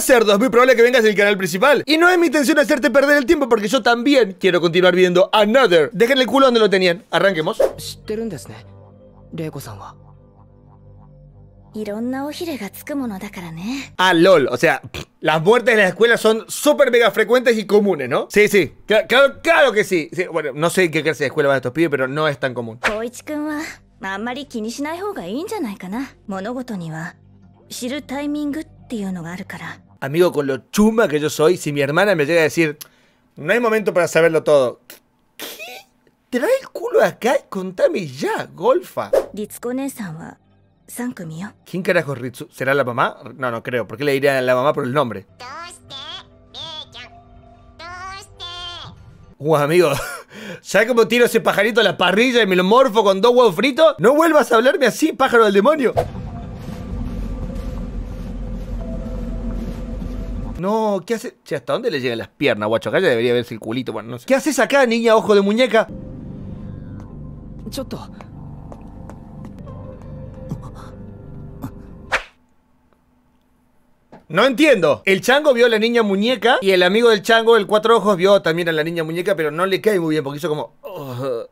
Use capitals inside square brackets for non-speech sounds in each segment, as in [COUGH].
Hola cerdo, es muy probable que vengas del canal principal. Y no es mi intención hacerte perder el tiempo porque yo también quiero continuar viendo Another. Dejen el culo donde lo tenían. Arranquemos. 知ってるんですね玲子さんはいろんな尾ひれがつくものだからね Ah, lol. O sea, las muertes en la escuela son súper mega frecuentes y comunes, ¿no? Sí, sí. Cla- Claro, claro que sí. Sí, Bueno, no sé en qué clase de escuela van estos pibes, pero no es tan común. 光一くんはあんまり気にしない方がいいんじゃないかな物事には知るタイミングっていうのがあるから amigo, con lo chuma que yo soy, si mi hermana me llega a decir, no hay momento para saberlo todo. ¿Qué? Trae el culo acá y contame ya, golfa. ¿Quién carajo Ritsu? ¿Será la mamá? No, no creo. ¿Por qué le diría a la mamá por el nombre? Uh, amigo, [LAUGHS] ya cómo tiro ese pajarito a la parrilla y me lo morfo con dos huevos fritos, no vuelvas a hablarme así, pájaro del demonio. No, ¿qué hace? Che, ¿hasta dónde le llegan las piernas, guacho? Acá ya debería verse el culito, bueno, no sé. ¿Qué haces acá, niña ojo de muñeca? Choto. No entiendo. El chango vio a la niña muñeca y el amigo del chango, el cuatro ojos, vio también a la niña muñeca, pero no le cae muy bien porque hizo como... Oh.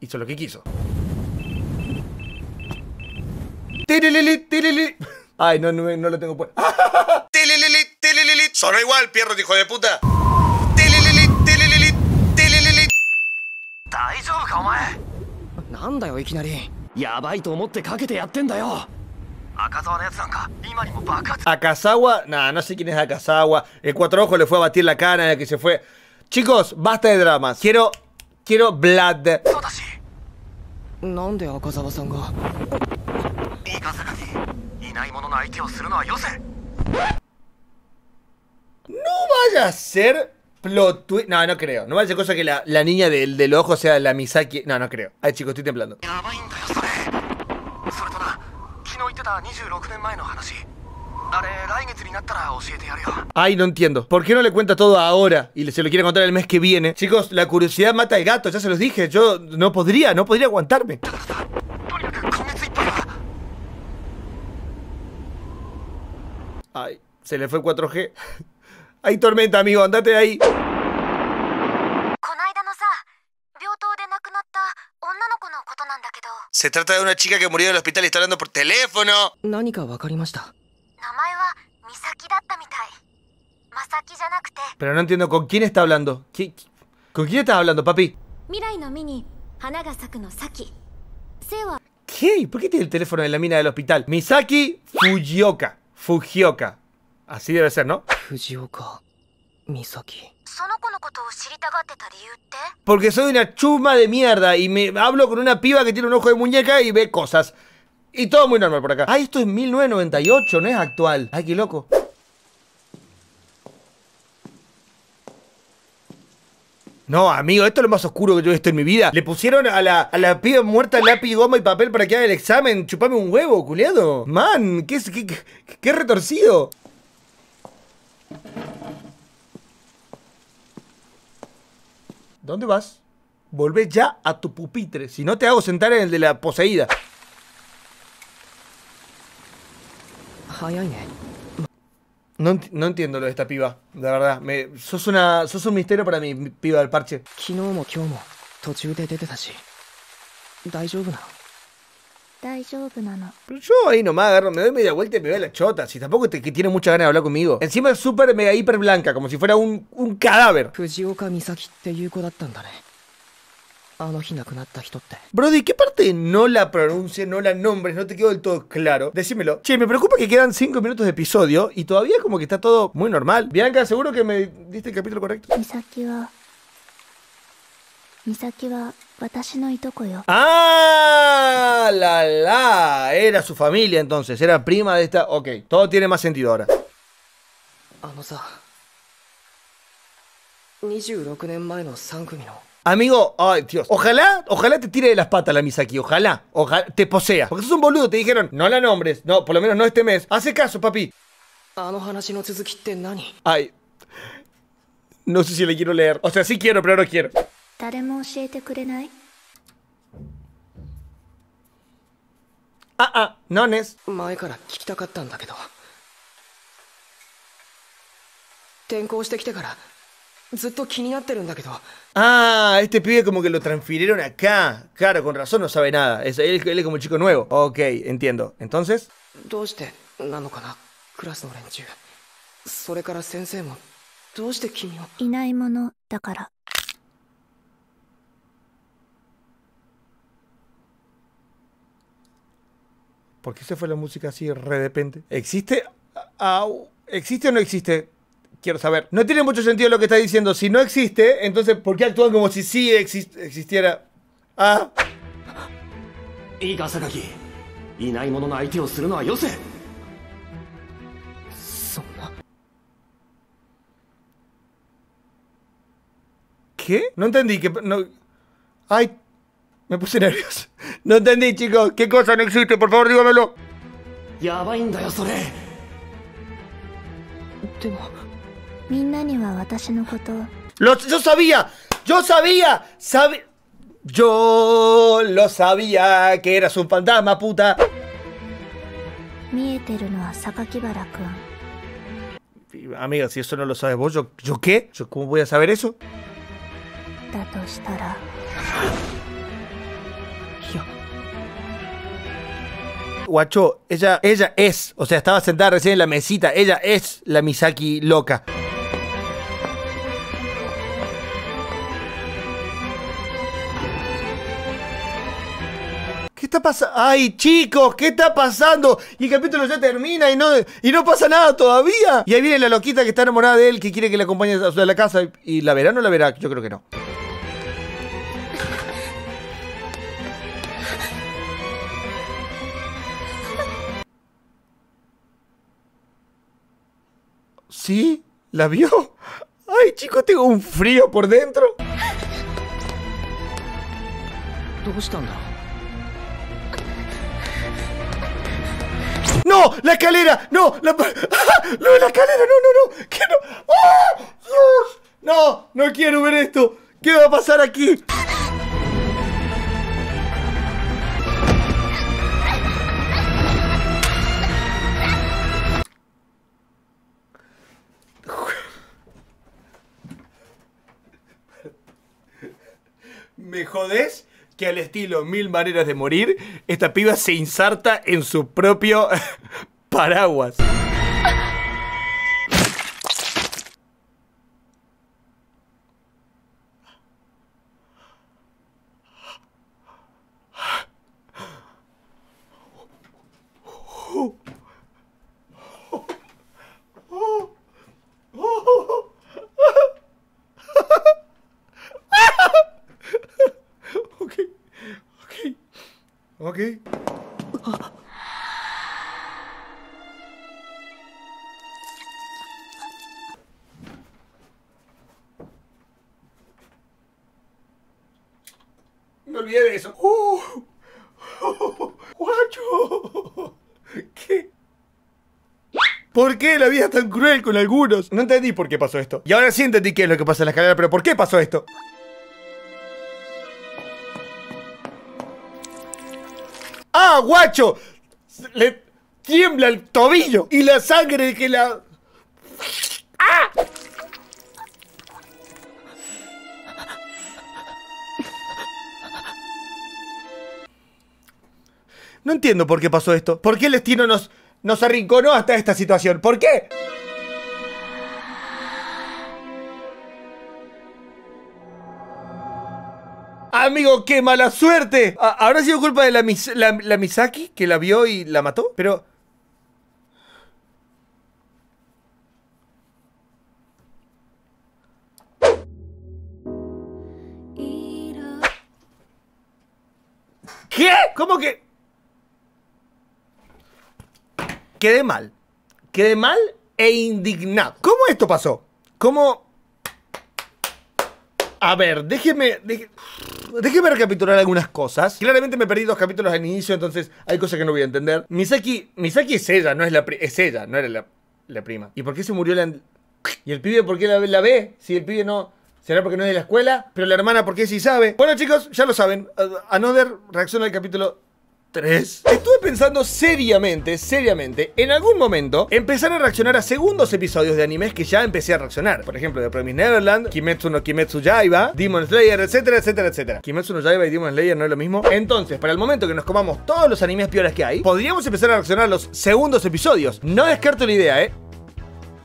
Hizo lo que quiso. ¡Tirili, tirili! Ay, no, no, no lo tengo puesto. [LAUGHS] Sonó igual, Pierrot, hijo de puta. Akazawa, nah, no sé quién es Akazawa. El cuatro ojos le fue a batir la cara que se fue. Chicos, basta de dramas. Quiero. Quiero Vlad. そうだしなんで赤沢さんがいいか坂いないものの相手をするのはよせ No vaya a ser plot twist. No, no creo. No vaya a ser cosa que la, la niña del, del ojo sea la Misaki. No, no creo. Ay, chicos, estoy temblando. やばいんだよそれそれとな昨日言ってた26年前の話あれ来月になったら教えてやるよ Ay, no entiendo. ¿Por qué no le cuenta todo ahora y le- se lo quiere contar el mes que viene? Chicos, la curiosidad mata al gato, ya se los dije. Yo no podría, no podría aguantarme. Se le fue 4G. Hay tormenta, amigo, andate de ahí. Se trata de una chica que murió en el hospital y está hablando por teléfono. Pero no entiendo con quién está hablando. ¿Con quién estás hablando, papi? ¿Qué? ¿Por qué tiene el teléfono de la mina del hospital? Misaki Fujioka. Fujioka. Así debe ser, ¿no? Porque soy una chuma de mierda y me hablo con una piba que tiene un ojo de muñeca y ve cosas. Y todo muy normal por acá. Ah, esto es 1998, no es actual. Ay, qué loco. No, amigo, esto es lo más oscuro que yo he visto en mi vida. Le pusieron a la, a la piba muerta lápiz, goma y papel para que haga el examen. Chupame un huevo, culiado. Man, qué, qué, qué, qué retorcido. ¿Dónde vas? Volvé ya a tu pupitre, si no te hago sentar en el de la poseída. No, no entiendo lo de esta piba, la verdad. Sos, una, sos un misterio para mí, piba del parche. 大丈夫なの大丈夫なの Pero yo ahí nomás agarro, me doy media vuelta y me veo la chota. Si tampoco te, que tiene mucha ganas de hablar conmigo. Encima es súper mega hiper blanca, como si fuera un, un cadáver. 藤岡美咲っていう子だったんだねあの日亡くなった人って Brody, ¿qué parte no la pronuncias, no la nombres, no te quedó del todo claro? Decímelo. Che, me preocupa que quedan 5 minutos de episodio y todavía como que está todo muy normal. Bianca, ¿seguro que me diste el capítulo correcto? 美咲は美咲は私のいとこよ ¡Ah! La la. Era su familia entonces, era prima de esta. Ok, todo tiene más sentido ahora. あのさ26年前の3組の Amigo, ay Dios, ojalá, ojalá te tire de las patas la Misaki, ojalá, ojalá te posea. Porque sos un boludo, te dijeron, no la nombres, no, por lo menos no este mes. Hace caso, papi. あの話の続きって何 Ay, no sé si le quiero leer. O sea, sí quiero, pero no quiero. 誰も教えてくれない Ah, ah, nones. 前から聞きたかったんだけど転校してきてからずっと気になってるんだけど Ah, este pibe como que lo transfirieron acá. Claro, con razón no sabe nada. Es, él, él es como un chico nuevo. Ok, entiendo. Entonces, どうしてなのかなクラスの連中それから先生もどうして君をいないものだから。¿por qué se fue la música así de repente? ¿Existe? Au, ¿Existe o no existe? Quiero saber. No tiene mucho sentido lo que está diciendo. Si no existe, entonces ¿por qué actúan como si sí exis- existiera? Ah, いいか榊いない者の相手をするのはよせそんな ¿qué? No entendí. Que, no... Ay, me puse nervioso. No entendí, chicos. ¿Qué cosa no existe? Por favor, dígamelo. Ya yo sabía, yo sabía, sabía. Yo lo sabía que eras un fantasma, puta. Amiga, si eso no lo sabes vos, ¿yo, yo qué? Cómo voy a saber eso? Guacho, ella, ella es, o sea, estaba sentada recién en la mesita, ella es la Misaki loca. ¿Qué está pasando? ¡Ay, chicos! ¿Qué está pasando? Y el capítulo ya termina y no, y no pasa nada todavía. Y ahí viene la loquita que está enamorada de él, que quiere que le acompañe a la casa. ¿Y la verá o no la verá? Yo creo que no. Sí, la vio. Ay, chico, tengo un frío por dentro. ¡No! ¡La escalera! ¡No! ¡La, ¡Ah! [LAUGHS] ¡No, la escalera! ¡No, no, no! ¡Que no! ¡Ah! ¡Dios! ¡No! ¡No quiero ver esto! ¿Qué va a pasar aquí? ¿Me jodés? Que al estilo Mil Maneras de Morir, esta piba se inserta en su propio [LAUGHS] paraguas. Ok, ok, Me olvidé de eso. ¡Uh! ¡Guacho! ¿Qué? ¿Por qué la vida es tan cruel con algunos? No entendí por qué pasó esto. Y ahora sí entendí qué es lo que pasa en la escalera, pero ¿por qué pasó esto? ¡Ah, guacho! Le tiembla el tobillo y la sangre que la... ¡Ah! No entiendo por qué pasó esto. ¿Por qué el destino nos, nos arrinconó hasta esta situación? ¿Por qué? Amigo, qué mala suerte. A- ¿Habrá sido culpa de la, Mis- la, la Misaki que la vio y la mató? Pero... ¿Qué? ¿Cómo que? Quedé mal. Quedé mal e indignado. ¿Cómo esto pasó? ¿Cómo? A ver, déjeme, déjeme recapitular algunas cosas. Claramente me perdí dos capítulos al inicio, entonces hay cosas que no voy a entender. Misaki, Misaki es ella, no es la es ella, no era la, la prima. ¿Y por qué se murió la y el pibe por qué la, ve? Si el pibe no será porque no es de la escuela, pero la hermana por qué sí sabe. Bueno, chicos, ya lo saben. Another reacciona al capítulo 3. Estuve pensando seriamente, seriamente, en algún momento empezar a reaccionar a segundos episodios de animes que ya empecé a reaccionar. Por ejemplo, The Promised Neverland, Kimetsu no Kimetsu Yaiba, Demon Slayer, etcétera, etcétera, etcétera. Kimetsu no Yaiba y Demon Slayer no es lo mismo. Entonces, para el momento que nos comamos todos los animes peores que hay, podríamos empezar a reaccionar a los segundos episodios. No descarto la idea, ¿eh?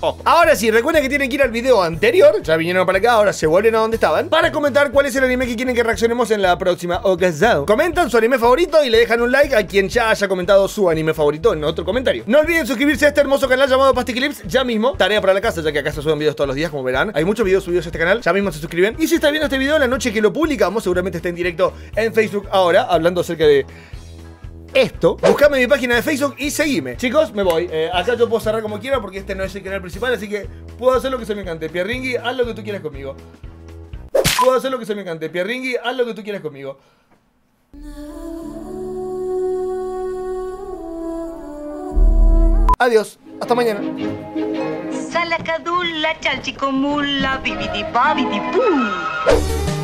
Ojo. Ahora sí, recuerden que tienen que ir al video anterior, ya vinieron para acá, ahora se vuelven a donde estaban, para comentar cuál es el anime que quieren que reaccionemos en la próxima ocasión. Comentan su anime favorito y le dejan un like a quien ya haya comentado su anime favorito en otro comentario. No olviden suscribirse a este hermoso canal llamado Pasticlips ya mismo, tarea para la casa, ya que acá se suben videos todos los días, como verán. Hay muchos videos subidos a este canal, ya mismo se suscriben. Y si está viendo este video la noche que lo publicamos, seguramente está en directo en Facebook ahora, hablando acerca de esto, buscame mi página de Facebook y seguime. Chicos, me voy. Eh, acá yo puedo cerrar como quiera porque este no es el canal principal, así que puedo hacer lo que se me encante. Pierringui, haz lo que tú quieras conmigo. Puedo hacer lo que se me encante. Pierringui, haz lo que tú quieras conmigo. Adiós, hasta mañana. Salakadula, chalchicomula, bibidi babidi boo.